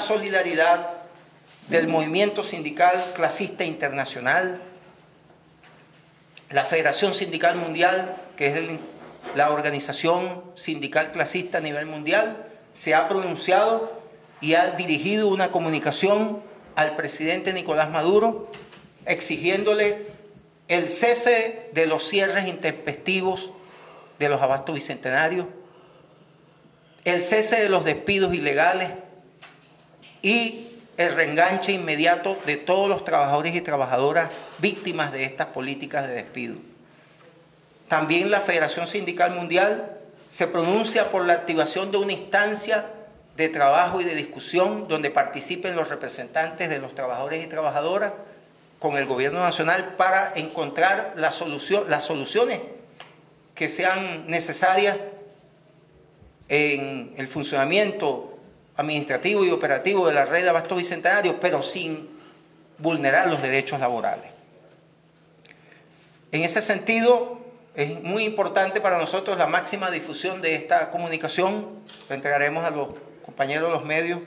solidaridad del movimiento sindical clasista internacional, la Federación Sindical Mundial, que es la organización sindical clasista a nivel mundial, se ha pronunciado y ha dirigido una comunicación al presidente Nicolás Maduro exigiéndole el cese de los cierres intempestivos de los abastos bicentenarios, el cese de los despidos ilegales y el reenganche inmediato de todos los trabajadores y trabajadoras víctimas de estas políticas de despido. También la Federación Sindical Mundial se pronuncia por la activación de una instancia de trabajo y de discusión donde participen los representantes de los trabajadores y trabajadoras con el gobierno nacional para encontrar las soluciones que sean necesarias en el funcionamiento administrativo y operativo de la red de abasto bicentenario, pero sin vulnerar los derechos laborales. En ese sentido, es muy importante para nosotros la máxima difusión de esta comunicación. Lo entregaremos a los compañeros de los medios.